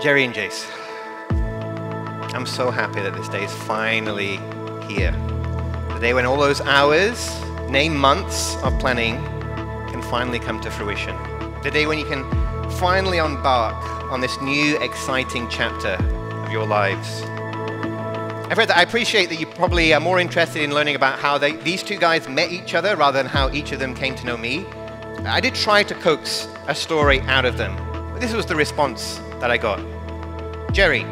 Jerry and Jace, I'm so happy that this day is finally here. The day when all those hours, nay, months of planning can finally come to fruition. The day when you can finally embark on this new, exciting chapter of your lives. Fred, I appreciate that you probably are more interested in learning about how they, these two guys met each other rather than how each of them came to know me. I did try to coax a story out of them, but this was the response that I got. Jerry,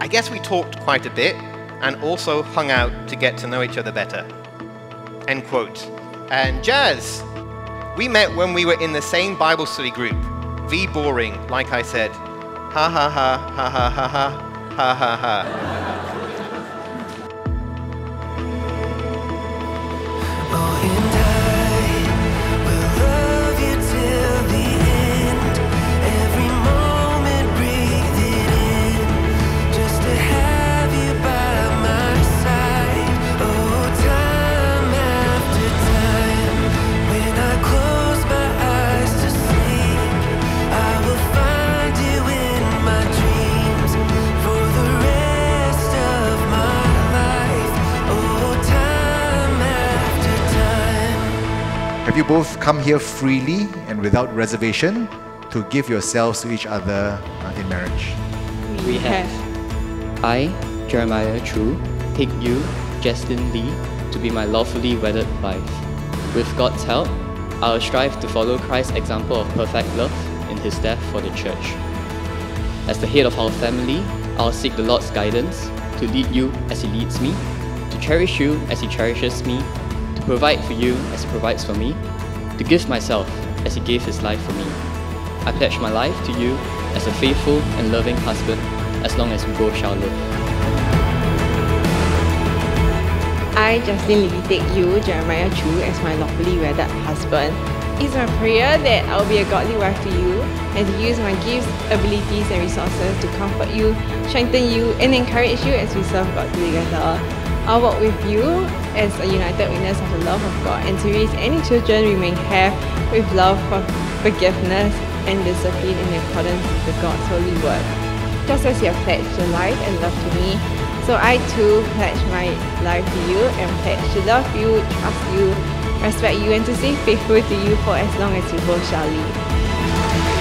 I guess we talked quite a bit and also hung out to get to know each other better. End quote. And Jazz, we met when we were in the same Bible study group. V boring, like I said. Ha ha ha, ha ha ha ha, ha ha ha. You both come here freely and without reservation to give yourselves to each other uh, in marriage? We have. I, Jeremiah Chu, take you, Jaslyn Lee, to be my lawfully wedded wife. With God's help, I will strive to follow Christ's example of perfect love in his death for the church. As the head of our family, I'll seek the Lord's guidance to lead you as he leads me, to cherish you as he cherishes me, provide for you as He provides for me, to give myself as He gave His life for me. I pledge my life to you as a faithful and loving husband as long as we both shall live. I, Jaslyn Lee, take you, Jeremiah Chu, as my lawfully wedded husband. It's my prayer that I will be a godly wife to you and to use my gifts, abilities, and resources to comfort you, strengthen you, and encourage you as we serve God together. I'll work with you as a united witness of the love of God and to raise any children we may have with love for forgiveness and discipline in accordance with God's holy word. Just as you have pledged your life and love to me, so I too pledge my life to you and pledge to love you, trust you, respect you, and to stay faithful to you for as long as we both shall live.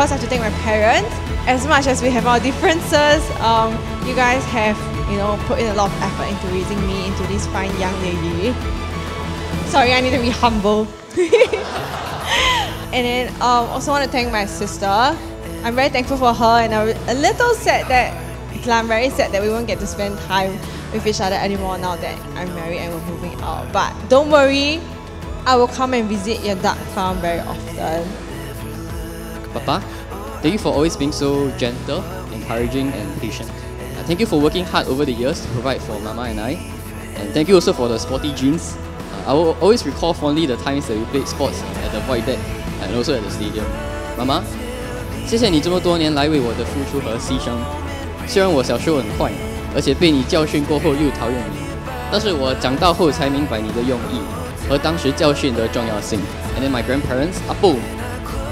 Course, I have to thank my parents as much as we have our differences, um, you guys have, you know, put in a lot of effort into raising me into this fine young lady. Sorry, I need to be humble. and then um, also want to thank my sister. I'm very thankful for her, and I'm a little sad that, I'm very sad that we won't get to spend time with each other anymore now that I'm married and we're moving out. But don't worry, I will come and visit your duck farm very often. Papa, Thank you for always being so gentle, encouraging, and patient. Uh, thank you for working hard over the years to provide for Mama and I. And thank you also for the sporty jeans. Uh, I will always recall fondly the times that we played sports at the void deck and also at the stadium. Mama, 谢谢你这么多年来为我的付出和牺牲。虽然我小时候很坏，而且被你教训过后又讨厌你，但是我长大后才明白你的用意和当时教训的重要性。And then my grandparents, 阿布。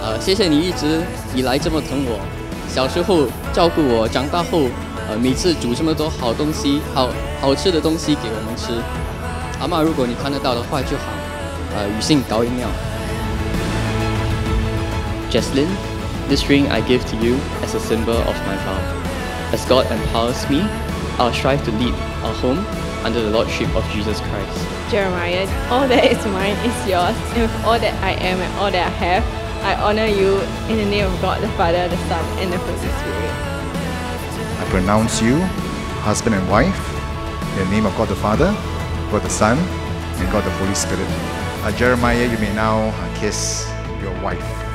呃，谢谢你一直以来这么疼我，小时候照顾我，长大后，呃，每次煮这么多好东西，好好吃的东西给我们吃。阿妈，如果你看得到的话就好。呃，雨信高音妙。Jesslyn, this ring I give to you as a symbol of my vow. As God empowers me, I'll strive to lead our home under the lordship of Jesus Christ. Jeremiah, all that is mine is yours, and with all that I am and all that I have, I honor you in the name of God the Father, the Son, and the Holy Spirit. I pronounce you husband and wife in the name of God the Father, God the Son, and God the Holy Spirit. Uh, Jeremiah, you may now kiss your wife.